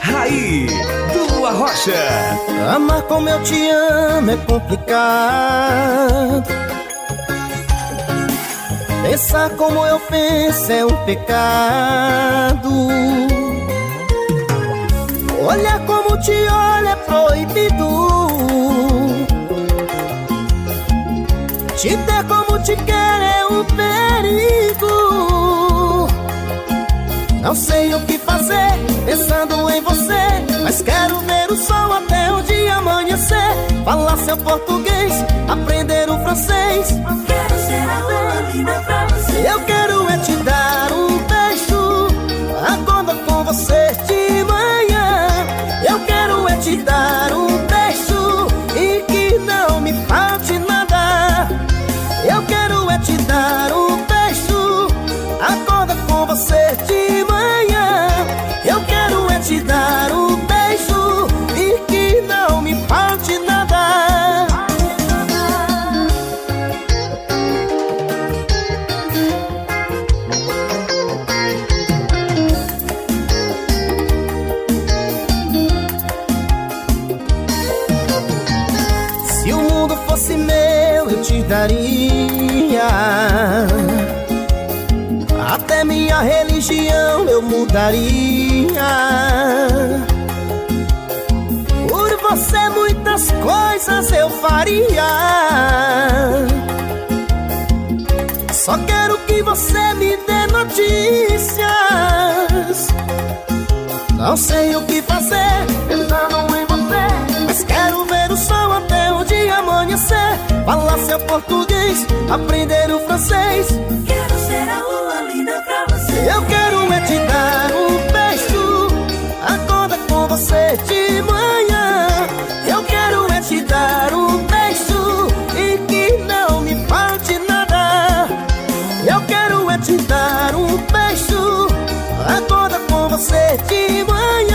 Raí do Arrocha. Amar como eu te amo é complicado. Pensar como eu penso é um pecado. Olhar como te olho é proibido. Te ter como te quer é um perigo. Não sei o que fazer pensando em você, mas quero ver o sol até o dia amanhecer. Falar seu português, aprender o francês. Quero ser a lua Até minha religião eu mudaria. Por você muitas coisas eu faria. Só quero que você me dê notícias. Não sei o que Falar seu português, aprender o francês. Quero ser a lua linda pra você. Eu quero é te dar um beijo. Acorda com você de manhã. Eu quero é te dar um beijo. E que não me falte nada. Eu quero é te dar um beijo. Acorda com você de manhã.